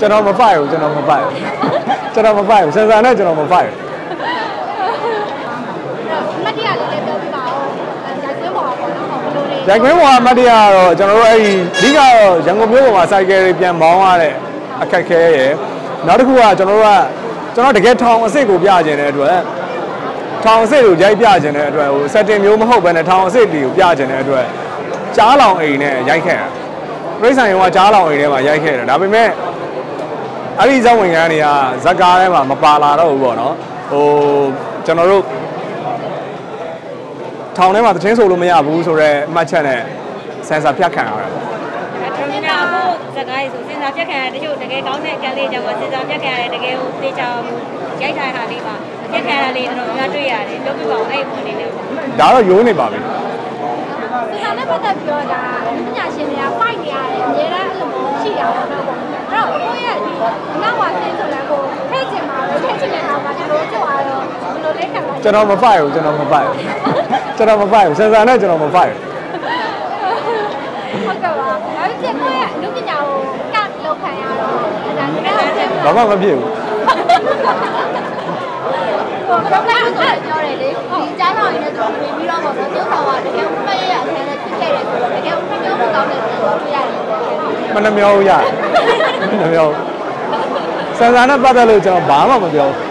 ကျွန်တော်မဖိုက်ဘူးကျွန်တော်မဖိုက်ဘူးကျွန်တော်မဖိုက်ဘူးစင်ဆာနဲ့ကျွန်တော်မဖိုက်ဘူးမတ်တရားလေးလည်းပြောပြပါဦးရိုက်ခွဲပေါ်ပါတော့ဘယ်လိုလဲရိုက်ခွင်းပေါ်အမတ်တရားကတော့ကျွန်တော်တို့အဲ့ဒီအဓိကတော့ရန်ကုန်မြို့ပေါ်မှာစိုက်ကယ်တွေပြန်မောင်းရတဲ့အခက်ခဲရယ်နောက်တစ်ခုကကျွန်တော်တို့ကကျွန်တော်တကယ်ထောင်အစ်စ်ကိုပြခြင်းတဲ့အတွက်ထောင်အစ်စ်ကိုရိုက်ပြခြင်းတဲ့အတွက်ဟို setting မျိုးမဟုတ်ဘဲနဲ့ထောင်အစ်စ်တွေကိုပြခြင်းတဲ့အတွက်ကြားလောင်အိမ်နဲ့ရိုက်ခဲ့တာပြိဿဆိုင်ရောကကြားလောင်အိမ်ထဲမှာရိုက်ခဲ့တယ်ဒါပေမဲ့ အဲ့ဒီဇက်ဝင်ကန်းတွေကဇက်ကားထဲမှာမပါလာတော့ဘူးပေါ့နော်ဟိုကျွန်တော်တို့ထောင်ထဲမှာတချင်းဆိုလို့မရဘူးဆိုတော့အမှတ်ချက်နဲ့ဆန်ဆာဖြတ်ခံရတာပေါ့တော်များများအခုစကားရေးဆိုစဉ်းစားပြက်ခံရတဲ့တချို့တကယ်ကောင်းတဲ့အကန့်လေးကြောင့်စဉ်းစားပြက်ခံရတဲ့တကယ်ကိုသိချအောင်ရိုက်ထားတာလေးပါပြက်ခံရတာလေးတော့များတွေ့ရတယ်ပြောပြပါဦးအဲ့ဒီပုံလေးလေးပေါ့ဒါတော့ရိုးနေပါပြီစစာနဲ့ပတ်သက်ပြီးတော့ဒါပညာရှင်တွေက fight နေရတယ်အများအားအဲ့လိုမျိုးရှိတာပေါ့နော်အဲ့တော့ကိုယ့်ရဲ့ဒီ နောက်ဝါဆင်းဆိုလည်းကိုထိတ်ချင်ပါပဲထိတ်ချင်တဲ့အခါမှာဒီလိုကြောက်ရတော့ဘယ်လိုလဲခံပါလဲကျွန်တော်မဖိုက်ဘူးကျွန်တော်မဖိုက်ဘူးကျွန်တော်မဖိုက်ဘူးဆန်ဆာနဲ့ကျွန်တော်မဖိုက်ဘူးဟုတ်ကဲ့ပါဒါပေမဲ့ကိုယ့်ရဲ့အမှုပညာကိုကတ်လောက်ခံရတော့ဒါနည်းနည်းအောင်ဆင်းဘာမှမဖြစ်ဘူးဟို problem ဆိုတော့ပြောတယ်လေဒီကြားတော်ရင်းနဲ့သူဝင်ပြီးတော့ပေါ့နော်ကျုပ်ဆောင်ကတကယ်မရရအထဲနဲ့ဖြစ်ခဲ့တယ်ဆိုတော့တကယ်မပြောမကောင်းတဲ့ဆိုတော့တွေ့ရတယ်မနှမျောဘူးရတယ်မနှမျောဘူး ဆန်ဆာနဲ့ပတ်သက်လို့ကျွန်တော်ဘာမှမပြောဘူး